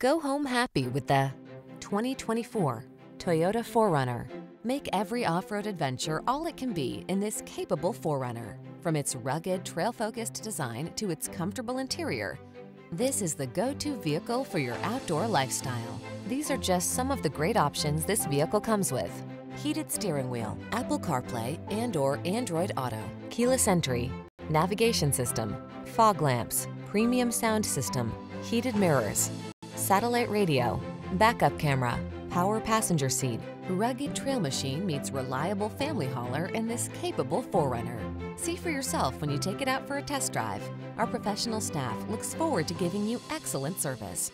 Go home happy with the 2024 Toyota 4Runner. Make every off-road adventure all it can be in this capable 4Runner. From its rugged, trail-focused design to its comfortable interior, this is the go-to vehicle for your outdoor lifestyle. These are just some of the great options this vehicle comes with. Heated steering wheel, Apple CarPlay and or Android Auto, keyless entry, navigation system, fog lamps, premium sound system, heated mirrors, satellite radio, backup camera, power passenger seat. Rugged Trail Machine meets reliable family hauler in this capable 4Runner. See for yourself when you take it out for a test drive. Our professional staff looks forward to giving you excellent service.